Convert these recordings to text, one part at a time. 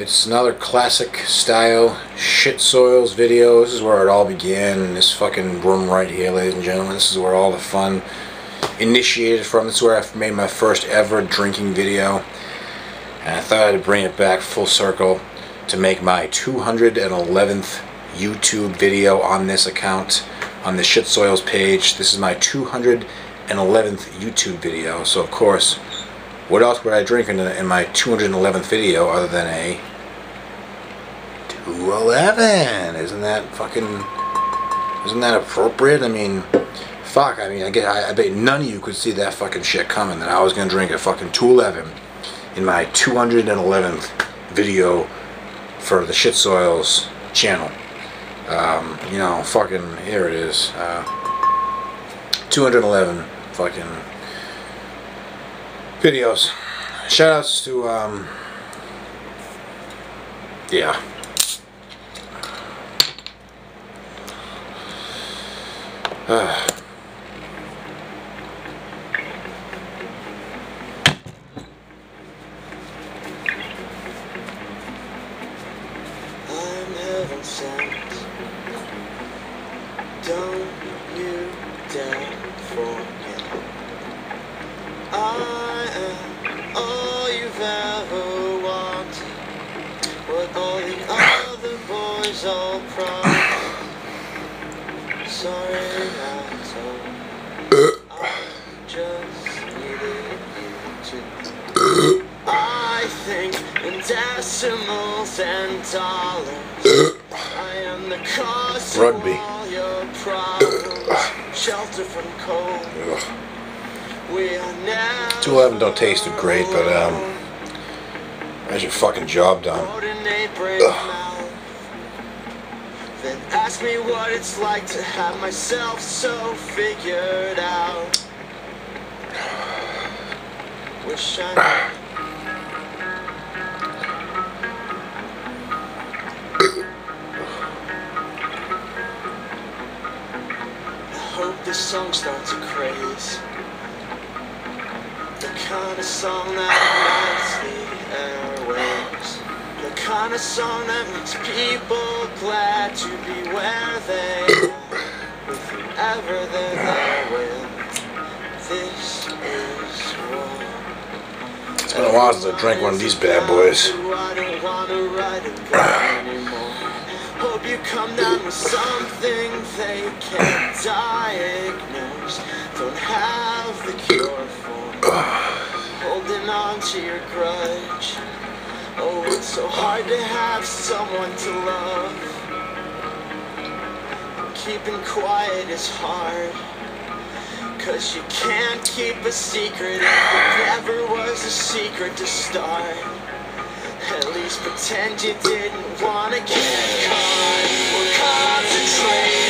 It's another classic style Shitsoils video. This is where it all began in this fucking room right here, ladies and gentlemen. This is where all the fun initiated from. This is where I made my first ever drinking video. And I thought I'd bring it back full circle to make my 211th YouTube video on this account, on the Shitsoils page. This is my 211th YouTube video. So of course, what else would I drink in, in my 211th video other than a 211? Isn't that fucking... Isn't that appropriate? I mean, fuck, I mean, I, get, I, I bet none of you could see that fucking shit coming that I was gonna drink a fucking 211 in my 211th video for the Shitsoils channel. Um, you know, fucking, here it is. Uh, 211 fucking videos. Shoutouts to, um, yeah. Uh. Decimals and dollars. I am the cause Rugby. of all your problems. Shelter from cold. Ugh. We are now. 211 don't taste great, but, um, That's your fucking job done. Mouth. Then ask me what it's like to have myself so figured out. Wish I. I hope this song starts a craze. The kind of song that lights the airwaves. Kind of song that makes people glad to be where they are. Whoever they're there with. This is war. It's been a while since I drank one of these bad boys. I don't wanna write about anymore. Hope you come down with something they can't diagnose. Don't have the cure for. Holding on to your grudge. So hard to have someone to love. Keeping quiet is hard. Cause you can't keep a secret if it never was a secret to start. At least pretend you didn't wanna get caught. We're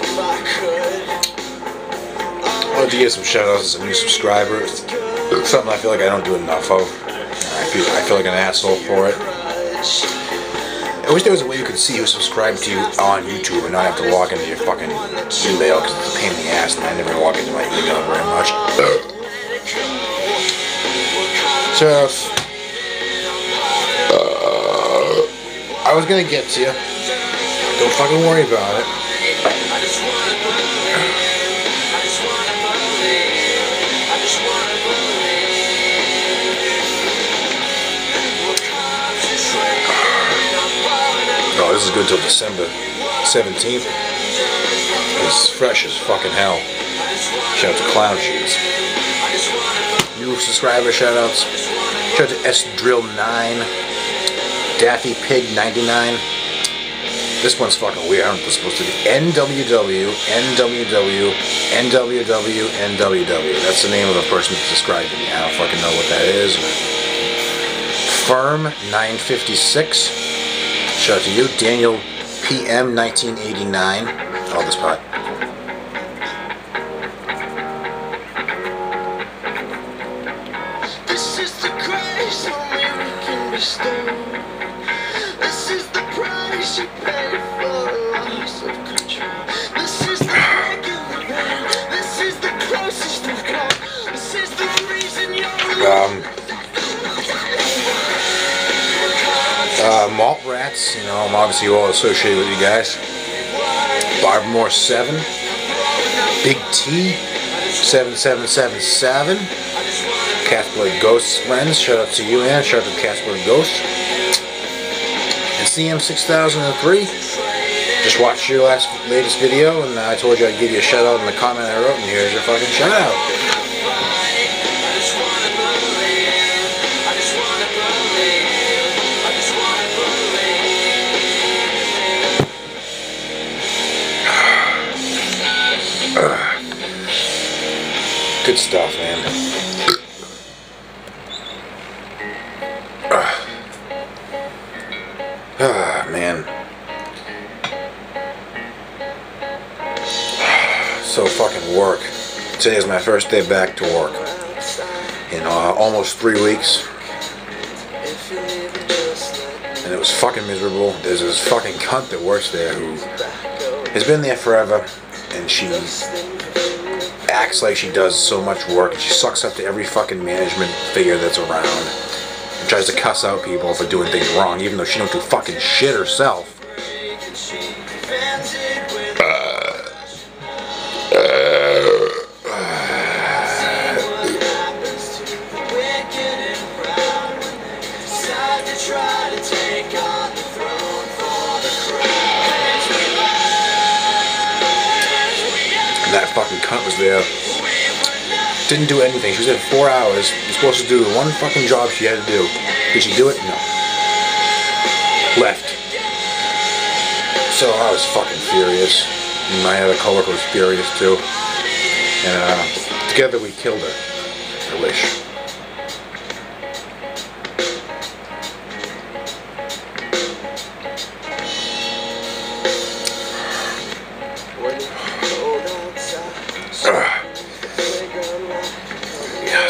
I could. To give some shout outs to some new subscribers. Something I feel like I don't do enough of. I feel, I feel like an asshole for it. I wish there was a way you could see who subscribed to you on YouTube and not have to log into your fucking email because it's a pain in the ass and I never log into my email very much. So, uh, I was gonna get to you. Don't fucking worry about it. Oh, this is good till December 17th. It's fresh as fucking hell. Shout out to Clown Shoes. New subscriber shout outs. Shout out to S Drill 9. Daffy Pig 99. This one's fucking weird. I don't know what supposed to be. NWW, NWW, NWW, NWW. That's the name of the person that's describing me. I don't fucking know what that is. Firm 956. Shout out to you. Daniel PM 1989. All this pot. This is the grace only we can bestow. Um, uh, Malt Rats, you know, I'm obviously all associated with you guys. Barbermore 7. Big T 7777. Catblood Ghosts friends, shout out to you and shout out to Catblood Ghosts. And CM6003. Just watched your last latest video and I told you I'd give you a shout out in the comment I wrote and here's your fucking shout out. Good stuff, man. Ah, man. So fucking work. Today is my first day back to work. In uh, almost three weeks. And it was fucking miserable. There's this fucking cunt that works there who has been there forever. And she acts like she does so much work. She sucks up to every fucking management figure that's around. Tries to cuss out people for doing things wrong, even though she don't do fucking shit herself. That fucking cunt was there. Didn't do anything. She was there four hours. You're supposed to do the one fucking job she had to do. Did she do it? No. Left. So I was fucking furious. And my other coworker was furious too. And uh, together we killed her. I wish.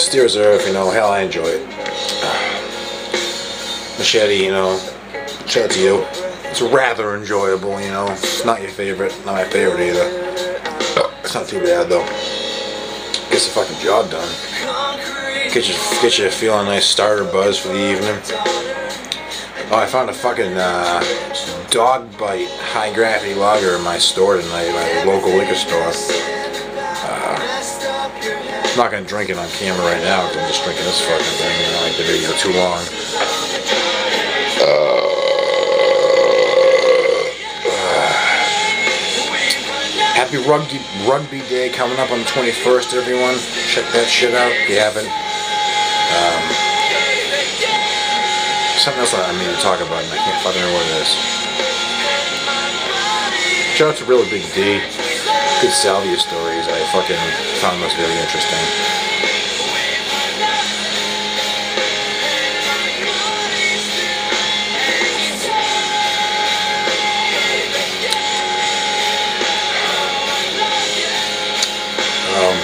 Yeah, Steel you know, hell, I enjoy it. Machete, you know, shout out to you. It's rather enjoyable, you know. It's not your favorite, not my favorite either. It's not too bad though. Gets the fucking job done. Get you, get you feeling a nice starter buzz for the evening. Oh, I found a fucking uh, dog bite high gravity lager in my store tonight, my local liquor store. I'm not gonna drink it on camera right now because I'm just drinking this fucking thing. I don't like the video too long. Happy Rugby Rugby Day coming up on the 21st, everyone. Check that shit out if you haven't. Um, something else I need to talk about, and I can't fucking remember what it is. Shout out to Really Big D. Good salvia stories. I fucking found those very interesting. Um,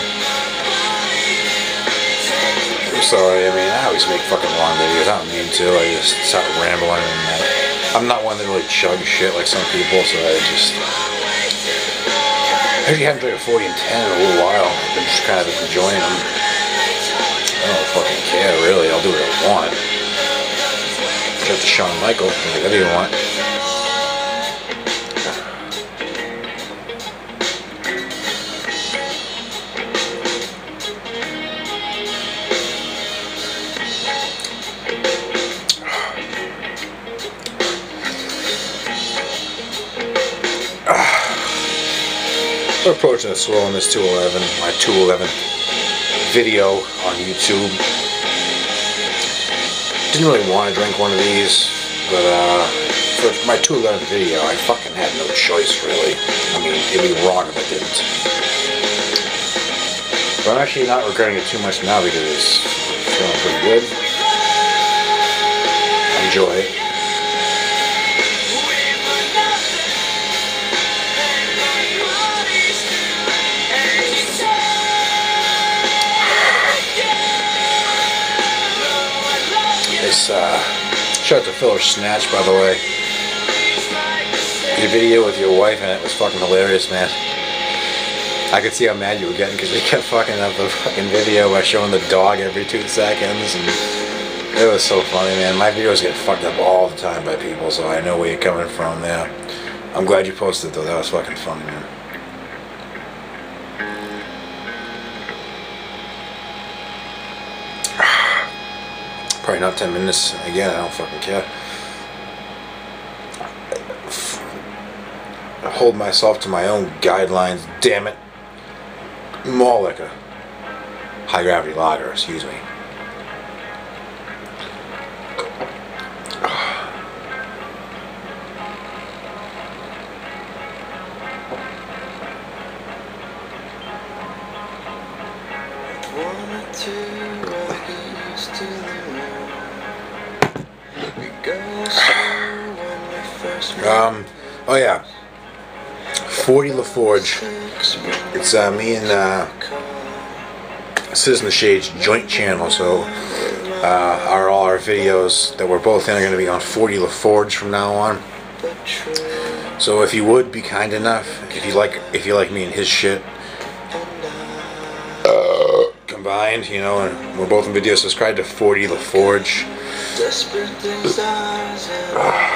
I'm sorry. I mean, I always make fucking long videos. I don't mean to. I just start rambling and that. I'm not one that really chugs shit like some people, so I just. I actually haven't drank a 40 and 10 in a little while. I've been just kind of enjoying them. I don't fucking care, really. I'll do what I want. To Shawn Michael, whatever you want. We're approaching the swell on this 211, my 211 video on YouTube. Didn't really want to drink one of these, but uh, for my 211 video, I fucking had no choice really. I mean, it'd be wrong if I didn't. But I'm actually not regretting it too much now because it's feeling pretty good. Enjoy This, uh, shout out to Filler Snatch, by the way. Your video with your wife in it was fucking hilarious, man. I could see how mad you were getting because you kept fucking up the fucking video by showing the dog every two seconds, and it was so funny, man. My videos get fucked up all the time by people, so I know where you're coming from there. I'm glad you posted though. That was fucking funny, man. Probably not 10 minutes. Again, I don't fucking care. I hold myself to my own guidelines, damn it. More liquor. High gravity lager, excuse me. Oh yeah. 40 LaForge. It's uh, me and uh, Citizen Shades joint channel, so uh, our all our videos that we're both in are going to be on 40 LaForge from now on. So if you would be kind enough, if you like, if you like me and his shit uh, combined, you know, and we're both in video, subscribe to 40 LaForge. Desperate plans.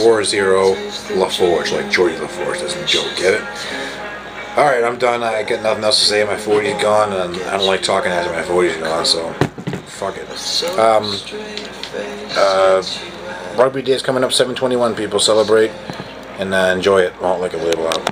40 LaForge, like Geordi LaForge doesn't joke, get it? Alright, I'm done. I got nothing else to say. My 40's gone, and I don't like talking after my 40's gone, so fuck it. Um, uh, Rugby Day is coming up, 721 people celebrate, and uh, enjoy it. Won't like a label out.